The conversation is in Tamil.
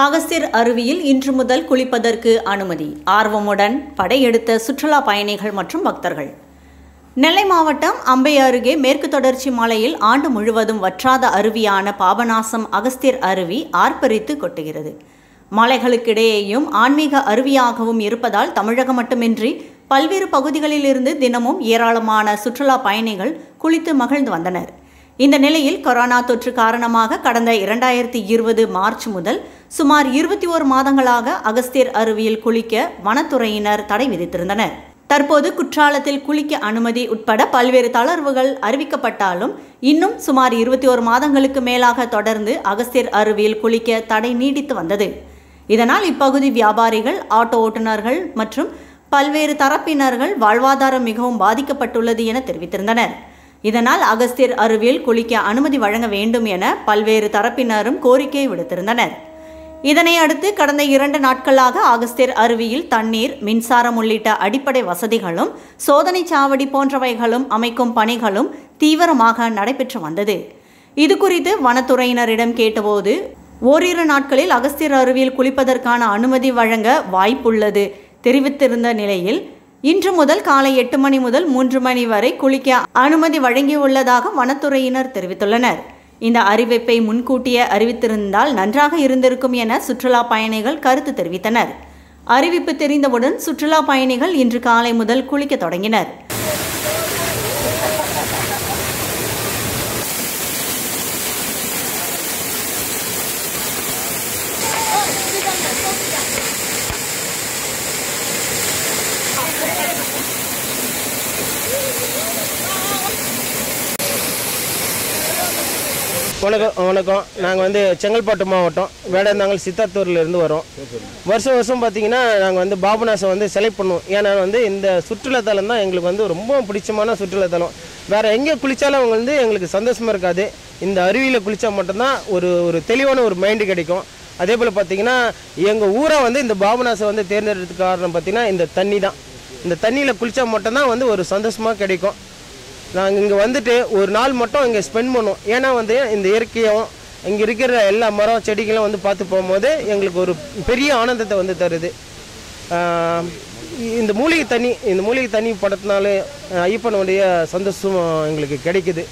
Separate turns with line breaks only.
அகஸ்தியர் அருவியில் இன்று முதல் குளிப்பதற்கு அனுமதி. ஆர்வமுடன் படையெடுத்த சுற்றுலா பயணிகள் மற்றும் பக்தர்கள். நெல்லை மாவட்டம் அம்பை அருகே மேற்கு தொடர்ச்சி மலையில் ஆண்டு முழுவதும் வற்றாத அருவியான பாபநாசம் அகஸ்தியர் அருவி ஆர்ப்பரித்து கொட்டுகிறது. மலைகளுக்கிடையேயும் ஆன்மீக அருவியாகவும் இருப்பதால் தமிழகம் மட்டுமின்றி பல்வேறு பகுதிகளிலிருந்து தினமும் ஏராளமான சுற்றுலா பயணிகள் குளித்து மகிழ்ந்து வந்தனர். இந்த நிலையில் கொரோனா தொற்று காரணமாக கடந்த இரண்டாயிரத்தி இருபது மார்ச் முதல் சுமார் இருபத்தி ஓரு மாதங்களாக அகஸ்தியர் அருவியில் குளிக்க வனத்துறையினர் தடை விதித்திருந்தனர். தற்போது குற்றாலத்தில் குளிக்க அனுமதி உட்பட பல்வேறு தளர்வுகள் அறிவிக்கப்பட்டாலும் இன்னும் சுமார் இருபத்தி ஓரு மாதங்களுக்கு மேலாக தொடர்ந்து அகஸ்தியர் அருவியில் குளிக்க தடை நீடித்து வந்தது. இதனால் இப்பகுதி வியாபாரிகள் ஆட்டோ ஓட்டுநர்கள் மற்றும் பல்வேறு தரப்பினர்கள் வாழ்வாதாரம் மிகவும் பாதிக்கப்பட்டுள்ளது என தெரிவித்திருந்தனர். இதனால் அகஸ்தியர் அருவியில் குளிக்க அனுமதி வழங்க வேண்டும் என பல்வேறு தரப்பினரும் கோரிக்கை விடுத்திருந்தனர். இதனை அடுத்து கடந்த இரண்டு நாட்களாக அகஸ்தியர் அருவியில் தண்ணீர் மின்சாரம் உள்ளிட்ட அடிப்படை வசதிகளும் சோதனை சாவடி போன்றவைகளும் அமைக்கும் பணிகளும் தீவிரமாக நடைபெற்று வந்தது. இது குறித்து வனத்துறையினரிடம் கேட்டபோது ஓரிரு நாட்களில் அகஸ்தியர் அருவியில் குளிப்பதற்கான அனுமதி வழங்க வாய்ப்புள்ளது தெரிவித்திருந்த நிலையில் இன்று முதல் காலை எட்டு மணி முதல் மூன்று மணி வரை குளிக்க அனுமதி வழங்கியுள்ளதாக வனத்துறையினர் தெரிவித்துள்ளனர். இந்த அறிவிப்பை முன்கூட்டியே அறிவித்திருந்தால் நன்றாக இருந்திருக்கும் என சுற்றுலா பயணிகள் கருத்து தெரிவித்தனர். அறிவிப்பு தெரிந்தவுடன் சுற்றுலா பயணிகள் இன்று காலை முதல் குளிக்க தொடங்கினர்.
வணக்கம் வணக்கம். நாங்கள் வந்து செங்கல்பட்டு மாவட்டம் வேடந்தாங்கல் சித்தாத்தூர்லேருந்து வரோம். வருஷம் வருஷம் பார்த்தீங்கன்னா நாங்கள் வந்து பாபநாசம் வந்து செலக்ட் பண்ணுவோம். ஏன்னா வந்து இந்த சுற்றுலாத்தலம் தான் எங்களுக்கு வந்து ரொம்ப பிடிச்சமான சுற்றுலாத்தலம். வேறு எங்கே குளித்தாலும் அவங்க வந்து எங்களுக்கு சந்தோஷமாக இருக்காது. இந்த அருவியில் குளித்தா மட்டும்தான் ஒரு ஒரு தெளிவான ஒரு மைண்டு கிடைக்கும். அதே போல் பார்த்தீங்கன்னா எங்கள் ஊரை வந்து இந்த பாபநாசம் வந்து தேர்ந்தெடுத்ததுக்கு காரணம் பார்த்தீங்கன்னா இந்த தண்ணி தான். இந்த தண்ணியில் குளித்தா மட்டும்தான் வந்து ஒரு சந்தோஷமாக கிடைக்கும். நாங்கள் இங்கே வந்துட்டு ஒரு நாள் மட்டும் இங்கே ஸ்பெண்ட் பண்ணுவோம். ஏன்னா வந்து இந்த இயற்கையும் இங்கே இருக்கிற எல்லா மரம் செடிகளும் வந்து பார்த்து போகும்போது எங்களுக்கு ஒரு பெரிய ஆனந்தத்தை வந்து தருது. இந்த மூலிகை தண்ணி இந்த மூலிகை தண்ணி படத்தினாலே ஐயப்பனுடைய சந்தோஷம் எங்களுக்கு கிடைக்குது.